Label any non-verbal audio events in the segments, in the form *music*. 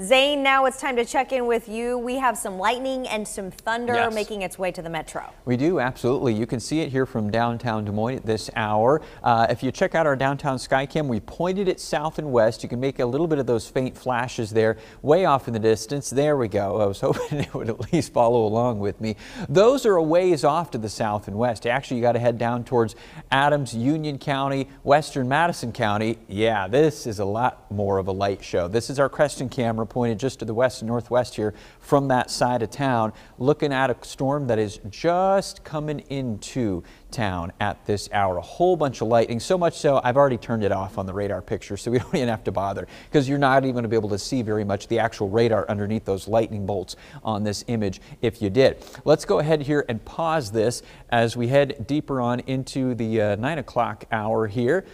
Zane, now it's time to check in with you. We have some lightning and some thunder Yes. making its way to the metro. We do, absolutely. You can see it here from downtown Des Moines at this hour. Uh, if you check out our downtown Skycam, we pointed it south and west. You can make a little bit of those faint flashes there, way off in the distance. There we go. I was *laughs* hoping it would at least follow along with me. Those are a ways off to the south and west. Actually, you got to head down towards Adams, Union County, western Madison County. Yeah, this is a lot more of a light show. This is our Creston camera pointed just to the west and northwest here from that side of town, looking at a storm that is just coming into town at this hour. A whole bunch of lightning, so much so I've already turned it off on the radar picture, so we *laughs* don't even have to bother because you're not even going to be able to see very much the actual radar underneath those lightning bolts on this image if you did. Let's go ahead here and pause this as we head deeper on into the uh, 9 o'clock hour here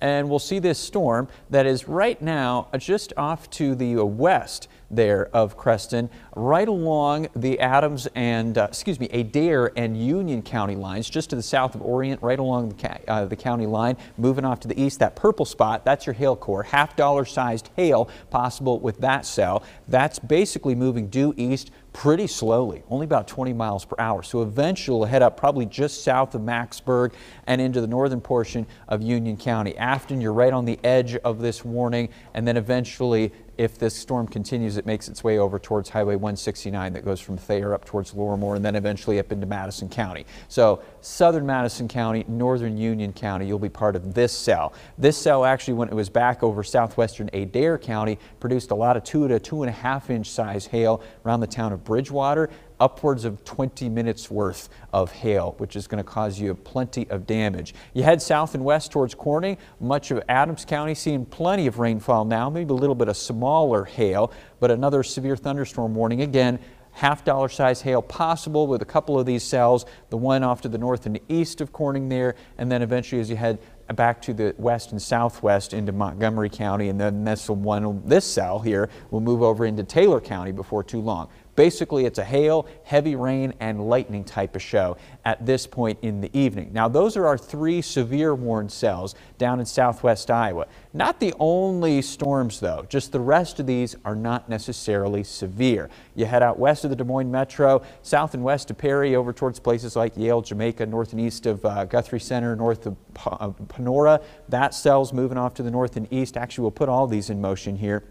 and we'll see this storm that is right now just off to the west there of Creston, right along the Adams and, uh, excuse me, Adair and Union County lines, just to the south of Orient, right along the, uh, the county line, moving off to the east. That purple spot, that's your hail core, half dollar sized hail possible with that cell. That's basically moving due east pretty slowly, only about 20 miles per hour. So eventually head up probably just south of Macksburg and into the northern portion of Union County. Afton, you're right on the edge of this warning, and then eventually if this storm continues, it makes its way over towards Highway 169 that goes from Thayer up towards Lorimor and then eventually up into Madison County. So southern Madison County, northern Union County, you'll be part of this cell. This cell actually, when it was back over southwestern Adair County, produced a lot of two to two and a half inch size hail around the town of Bridgewater upwards of 20 minutes worth of hail, which is going to cause you plenty of damage. You head south and west towards Corning, much of Adams County seeing plenty of rainfall now, maybe a little bit of smaller hail, but another severe thunderstorm warning again half dollar size hail possible with a couple of these cells, the one off to the north and east of Corning there, and then eventually as you head back to the west and southwest into Montgomery County, and then this one, this cell here will move over into Taylor County before too long. Basically, it's a hail, heavy rain, and lightning type of show at this point in the evening. Now, those are our three severe warned cells down in southwest Iowa. Not the only storms, though. Just the rest of these are not necessarily severe. You head out west of the Des Moines Metro, south and west of Perry, over towards places like Yale, Jamaica, north and east of uh, Guthrie Center, north of uh, Panora. That cell's moving off to the north and east. Actually, we'll put all these in motion here.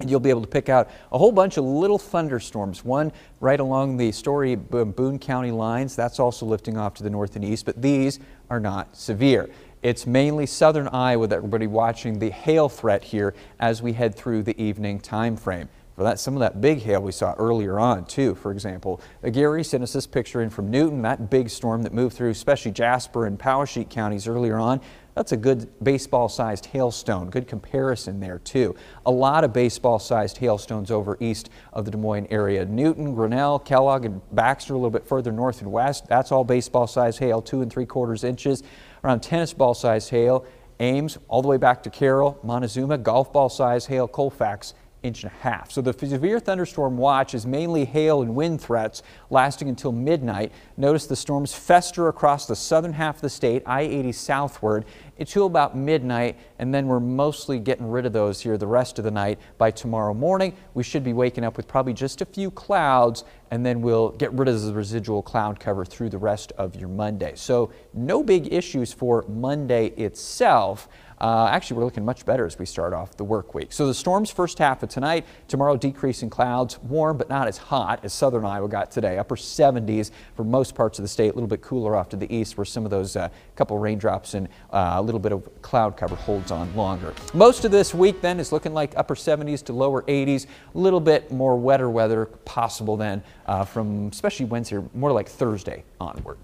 And you'll be able to pick out a whole bunch of little thunderstorms. One right along the Story Boone County lines. That's also lifting off to the north and east, but these are not severe. It's mainly southern Iowa that we're watching the hail threat here as we head through the evening time frame. For that, some of that big hail we saw earlier on too, for example. Gary sent us this picture in from Newton, that big storm that moved through especially Jasper and Poweshiek counties earlier on. That's a good baseball-sized hailstone. Good comparison there, too. A lot of baseball-sized hailstones over east of the Des Moines area. Newton, Grinnell, Kellogg, and Baxter a little bit further north and west. That's all baseball-sized hail, two and three quarters inches. Around tennis ball-sized hail. Ames, all the way back to Carroll, Montezuma, golf ball-sized hail, Colfax, inch and a half. So the severe thunderstorm watch is mainly hail and wind threats lasting until midnight. Notice the storms fester across the southern half of the state, I-80 southward, until about midnight, and then we're mostly getting rid of those here the rest of the night. By tomorrow morning, we should be waking up with probably just a few clouds, and then we'll get rid of the residual cloud cover through the rest of your Monday. So no big issues for Monday itself. Uh, actually, we're looking much better as we start off the work week. So the storms first half of tonight, tomorrow decreasing clouds, warm but not as hot as southern Iowa got today. Upper 70s for most parts of the state, a little bit cooler off to the east where some of those uh, couple raindrops and uh, a little bit of cloud cover holds on longer. Most of this week then is looking like upper 70s to lower 80s, a little bit more wetter weather possible then uh, from especially Wednesday, more like Thursday onward.